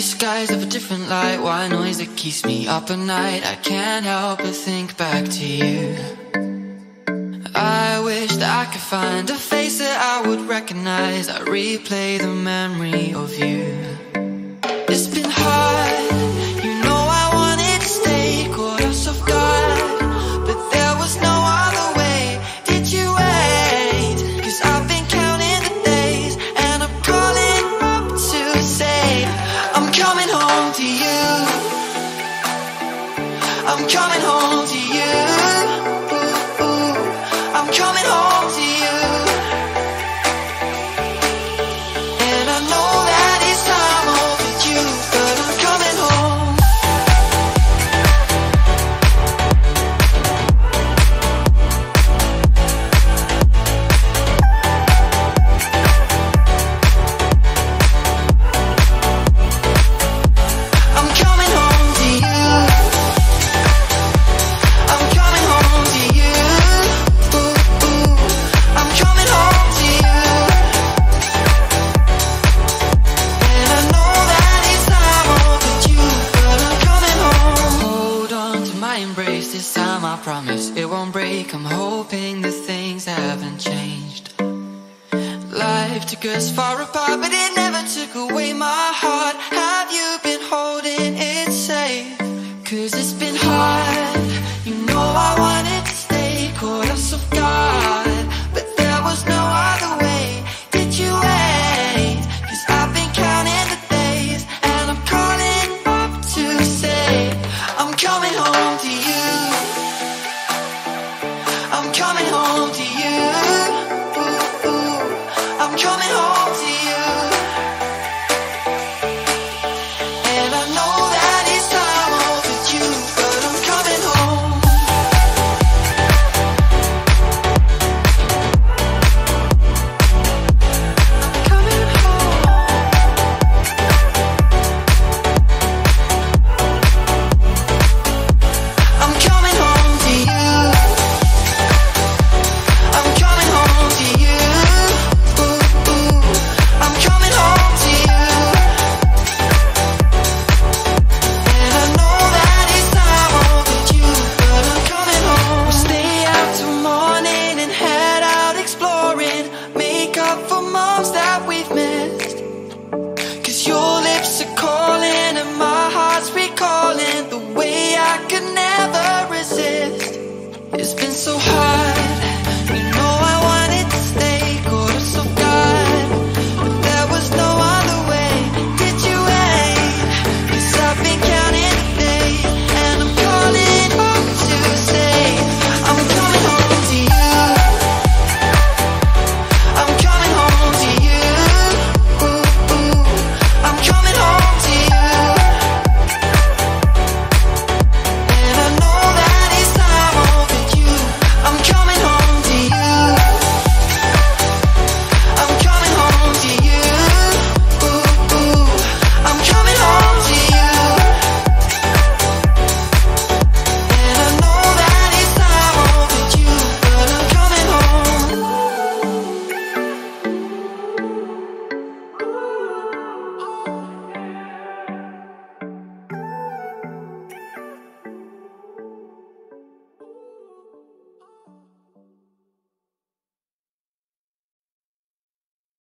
skies of a different light. White noise that keeps me up at night? I can't help but think back to you. I wish that I could find a face that I would recognize. I replay the memory of you coming home to you I'm coming home to you Ooh, ooh. I'm coming home to you won't break I'm hoping that things haven't changed Life took us far apart, but it never took away my heart. Have you been holding